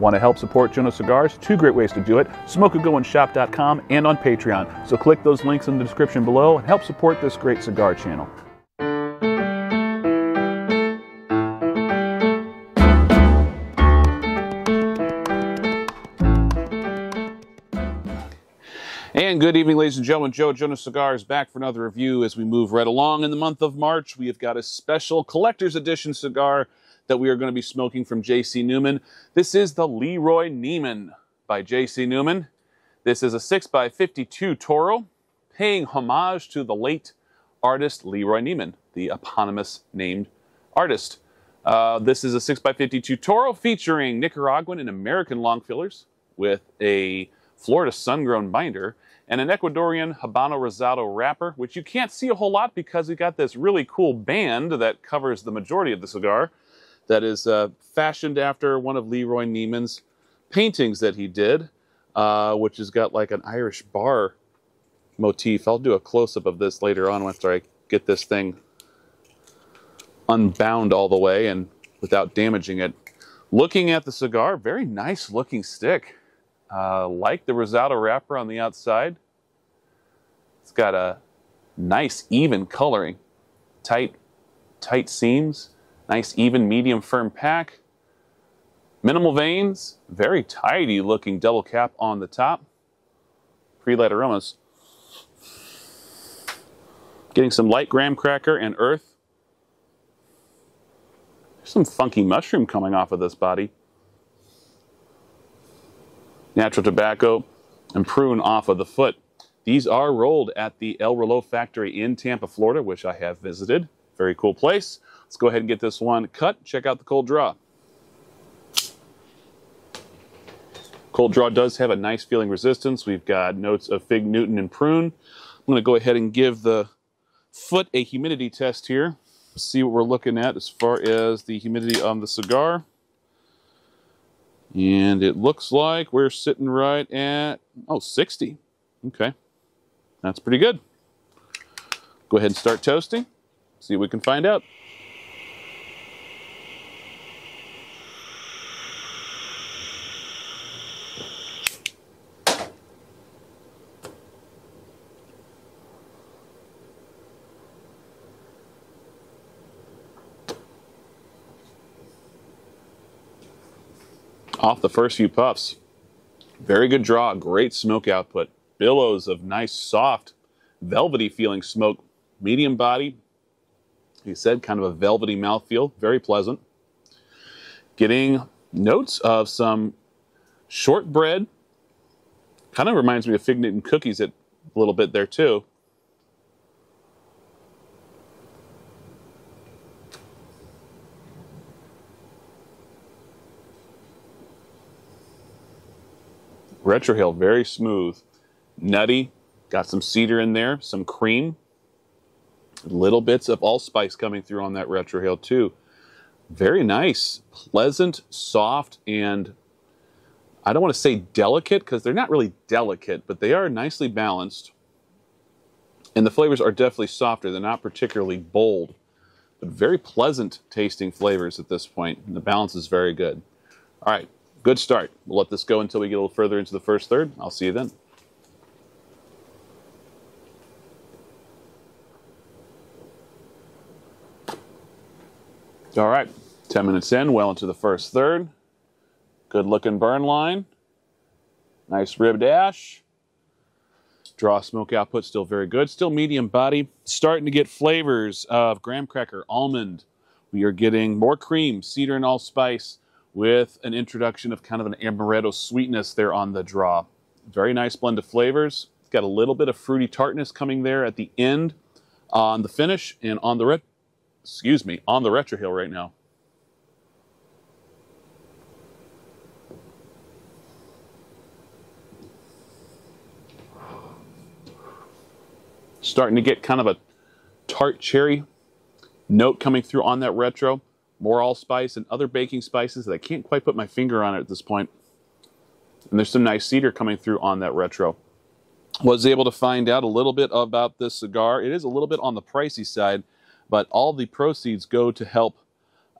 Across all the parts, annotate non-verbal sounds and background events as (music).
Want to help support Jonose Cigars? Two great ways to do it smokeagoodoneshop.com and on Patreon. So click those links in the description below and help support this great cigar channel. And good evening, ladies and gentlemen. Joe Jonose Cigars back for another review as we move right along in the month of March. We have got a special collector's edition cigar that we are going to be smoking from J.C. Newman. This is the Leroy Neiman by J.C. Newman. This is a 6x52 Toro, paying homage to the late artist Leroy Neiman, the eponymous named artist. Uh, this is a 6x52 Toro featuring Nicaraguan and American long fillers with a Florida sun-grown binder, and an Ecuadorian Habano Rosado wrapper, which you can't see a whole lot because we got this really cool band that covers the majority of the cigar that is uh, fashioned after one of Leroy Neiman's paintings that he did, uh, which has got like an Irish bar motif. I'll do a close-up of this later on after I get this thing unbound all the way and without damaging it. Looking at the cigar, very nice looking stick. Uh, like the Rosado wrapper on the outside. It's got a nice even coloring. Tight, tight seams. Nice even medium firm pack. Minimal veins. Very tidy looking double cap on the top. Pre-light aromas. Getting some light graham cracker and earth. There's some funky mushroom coming off of this body natural tobacco, and prune off of the foot. These are rolled at the El Reloj factory in Tampa, Florida, which I have visited. Very cool place. Let's go ahead and get this one cut. Check out the cold draw. Cold draw does have a nice feeling resistance. We've got notes of fig Newton and prune. I'm going to go ahead and give the foot a humidity test here. See what we're looking at as far as the humidity on the cigar. And it looks like we're sitting right at, oh, 60. Okay. That's pretty good. Go ahead and start toasting. See what we can find out. Off the first few puffs. Very good draw, great smoke output. Billows of nice, soft, velvety feeling smoke. Medium body, he said, kind of a velvety mouthfeel, very pleasant. Getting notes of some shortbread. Kind of reminds me of fig Newton cookies a little bit there too. Retrohale, very smooth, nutty, got some cedar in there, some cream, little bits of allspice coming through on that retrohale too. Very nice, pleasant, soft, and I don't want to say delicate because they're not really delicate, but they are nicely balanced. And the flavors are definitely softer. They're not particularly bold, but very pleasant tasting flavors at this point. And the balance is very good. All right, good start. We'll let this go until we get a little further into the first third. I'll see you then. All right, 10 minutes in, well into the first third. Good looking burn line. Nice rib dash. Draw smoke output still very good. Still medium body. Starting to get flavors of graham cracker, almond. We are getting more cream, cedar and allspice with an introduction of kind of an amaretto sweetness there on the draw. Very nice blend of flavors. It's got a little bit of fruity tartness coming there at the end on the finish and on the ret excuse me, on the retrohale right now. Starting to get kind of a tart cherry note coming through on that retro more allspice and other baking spices that I can't quite put my finger on it at this point. And there's some nice cedar coming through on that retro. Was able to find out a little bit about this cigar. It is a little bit on the pricey side, but all the proceeds go to help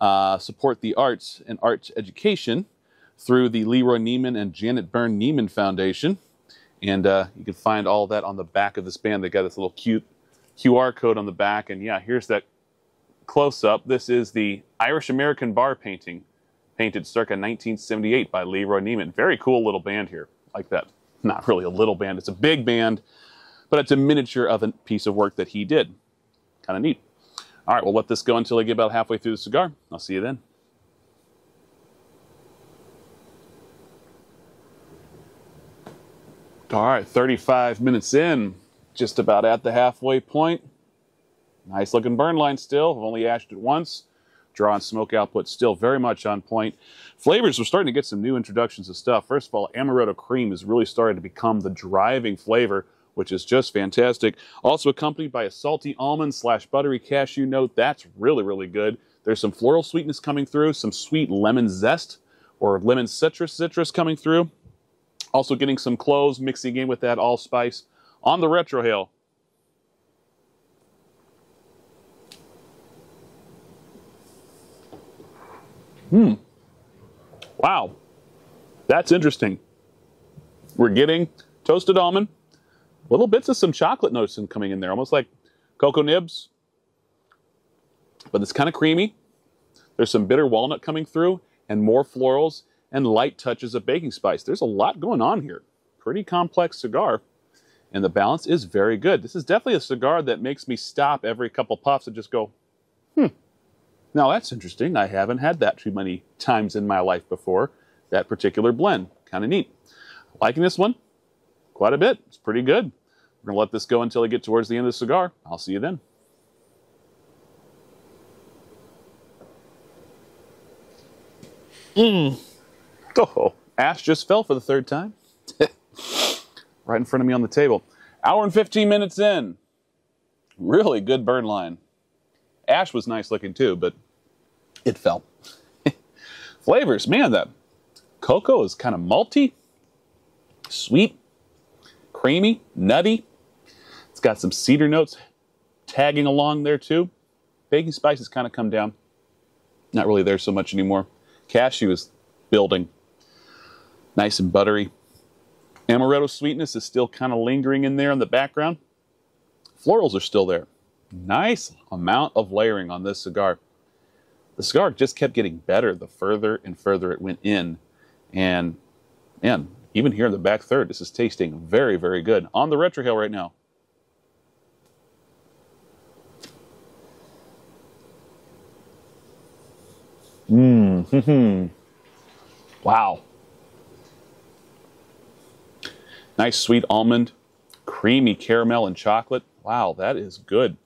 uh, support the arts and arts education through the Leroy Neiman and Janet Byrne Neiman Foundation. And uh, you can find all that on the back of this band. They got this little cute QR code on the back. And yeah, here's that close up. This is the Irish American bar painting, painted circa 1978 by Leroy Neiman. Very cool little band here, like that. Not really a little band, it's a big band, but it's a miniature of a piece of work that he did. Kind of neat. All right, we'll let this go until I get about halfway through the cigar. I'll see you then. All right, 35 minutes in, just about at the halfway point. Nice looking burn line still. I've only ashed it once. Draw and smoke output still very much on point. Flavors, we're starting to get some new introductions of stuff. First of all, amaretto cream is really starting to become the driving flavor, which is just fantastic. Also accompanied by a salty almond slash buttery cashew note. That's really, really good. There's some floral sweetness coming through, some sweet lemon zest or lemon citrus citrus coming through. Also getting some cloves, mixing in with that allspice on the retrohale. Hmm. Wow. That's interesting. We're getting toasted almond, little bits of some chocolate notes in coming in there, almost like cocoa nibs. But it's kind of creamy. There's some bitter walnut coming through and more florals and light touches of baking spice. There's a lot going on here. Pretty complex cigar, and the balance is very good. This is definitely a cigar that makes me stop every couple puffs and just go, hmm, now that's interesting. I haven't had that too many times in my life before, that particular blend. Kind of neat. Liking this one quite a bit. It's pretty good. We're going to let this go until I get towards the end of the cigar. I'll see you then. Mmm. Oh, ash just fell for the third time. (laughs) right in front of me on the table. Hour and 15 minutes in. Really good burn line. Ash was nice looking too, but it fell. (laughs) Flavors, man, that cocoa is kind of malty, sweet, creamy, nutty. It's got some cedar notes tagging along there too. Baking spices kind of come down. Not really there so much anymore. Cashew is building nice and buttery. Amaretto sweetness is still kind of lingering in there in the background. Florals are still there. Nice amount of layering on this cigar. The cigar just kept getting better the further and further it went in. And man, even here in the back third, this is tasting very, very good. On the retrohale right now. Mmm. wow. Nice sweet almond, creamy caramel and chocolate. Wow, that is good.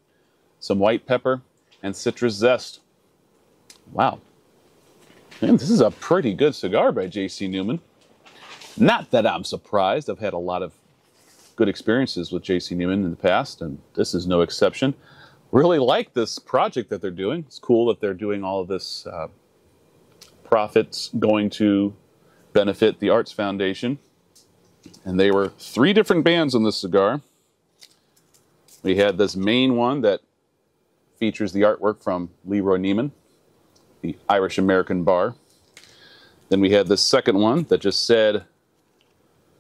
Some white pepper and citrus zest. Wow. Man, this is a pretty good cigar by J.C. Newman. Not that I'm surprised. I've had a lot of good experiences with J.C. Newman in the past, and this is no exception. Really like this project that they're doing. It's cool that they're doing all of this uh, profits going to benefit the Arts Foundation. And they were three different bands on this cigar. We had this main one that features the artwork from Leroy Neiman, the Irish American Bar. Then we had this second one that just said,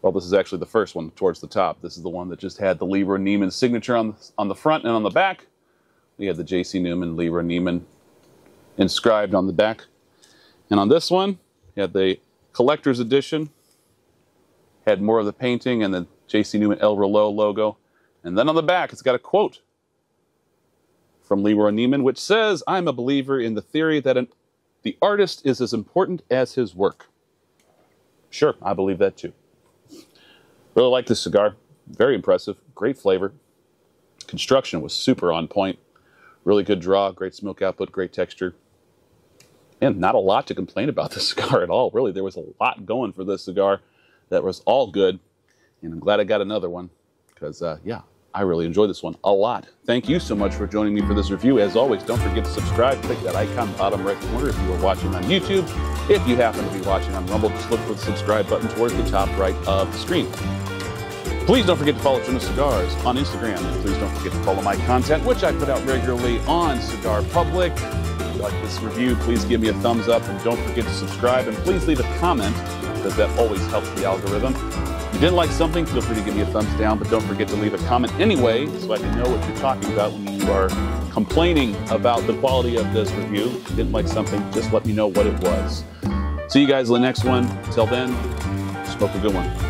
well, this is actually the first one towards the top. This is the one that just had the Leroy Neiman signature on, on the front and on the back. We had the J.C. Newman, Leroy Neiman inscribed on the back. And on this one, we had the collector's edition had more of the painting and the J.C. Newman El Reloj logo. And then on the back, it's got a quote from Leroy Neiman, which says, I'm a believer in the theory that an, the artist is as important as his work. Sure, I believe that too. Really like this cigar. Very impressive. Great flavor. Construction was super on point. Really good draw, great smoke output, great texture. And not a lot to complain about this (laughs) cigar at all. Really, there was a lot going for this cigar that was all good. And I'm glad I got another one because, uh, yeah, I really enjoyed this one a lot. Thank you so much for joining me for this review. As always, don't forget to subscribe. Click that icon bottom right corner if you are watching on YouTube. If you happen to be watching on Rumble, just look for the subscribe button towards the top right of the screen. Please don't forget to follow Jonose Cigars on Instagram. And please don't forget to follow my content, which I put out regularly on Cigar Public. If you like this review, please give me a thumbs up and don't forget to subscribe. And please leave a comment because that always helps the algorithm. You didn't like something, feel free to give me a thumbs down, but don't forget to leave a comment anyway so I can know what you're talking about when you are complaining about the quality of this review. If you didn't like something, just let me know what it was. See you guys in the next one. Until then, smoke a good one.